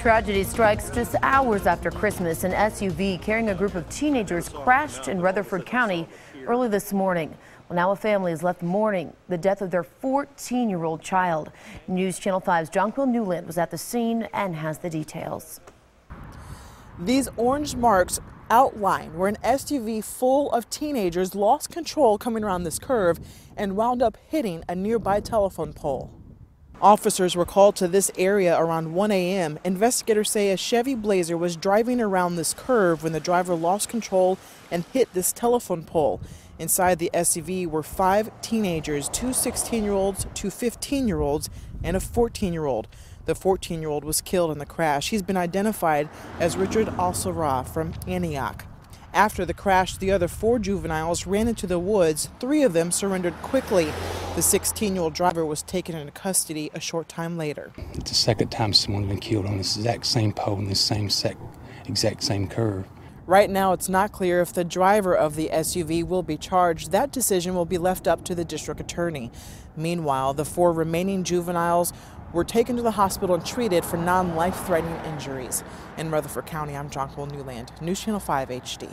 Tragedy strikes just hours after Christmas. An SUV carrying a group of teenagers crashed in Rutherford County early this morning. Well, now a family is left mourning the death of their 14-year-old child. News Channel 5's Jonquil Newland was at the scene and has the details. These orange marks outline where an SUV full of teenagers lost control coming around this curve and wound up hitting a nearby telephone pole. Officers were called to this area around 1 a.m. Investigators say a Chevy Blazer was driving around this curve when the driver lost control and hit this telephone pole. Inside the SUV were five teenagers, two 16 year olds, two 15 year olds, and a 14 year old. The 14 year old was killed in the crash. He's been identified as Richard Alsara from Antioch. After the crash, the other four juveniles ran into the woods. Three of them surrendered quickly. The 16 year old driver was taken into custody a short time later. It's the second time someone's been killed on this exact same pole in this same sec, exact same curve. Right now, it's not clear if the driver of the SUV will be charged. That decision will be left up to the district attorney. Meanwhile, the four remaining juveniles were taken to the hospital and treated for non life threatening injuries. In Rutherford County, I'm Jonquil Newland, News Channel 5 HD.